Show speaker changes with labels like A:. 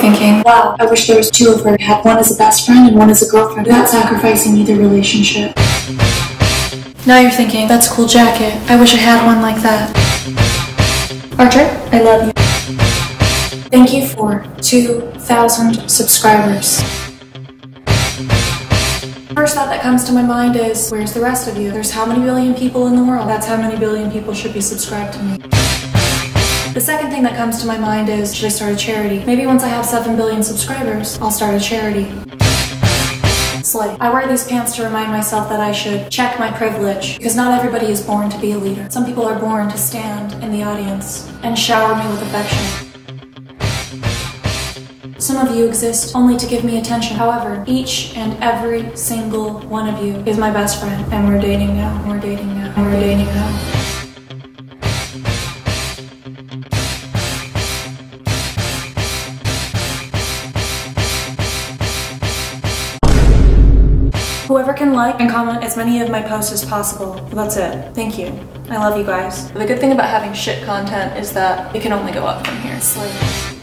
A: thinking, wow, I wish there was two of her. I have one as a best friend and one as a girlfriend without sacrificing either relationship. Now you're thinking, that's a cool jacket. I wish I had one like that. Archer, I love you. Thank you for 2,000 subscribers. First thought that comes to my mind is, where's the rest of you? There's how many billion people in the world? That's how many billion people should be subscribed to me. The second thing that comes to my mind is, should I start a charity? Maybe once I have 7 billion subscribers, I'll start a charity. Slay. I wear these pants to remind myself that I should check my privilege, because not everybody is born to be a leader. Some people are born to stand in the audience and shower me with affection. Some of you exist only to give me attention. However, each and every single one of you is my best friend. And we're dating now. We're dating now. We're dating now. Whoever can like and comment as many of my posts as possible. That's it. Thank you. I love you guys. The good thing about having shit content is that it can only go up from here. Like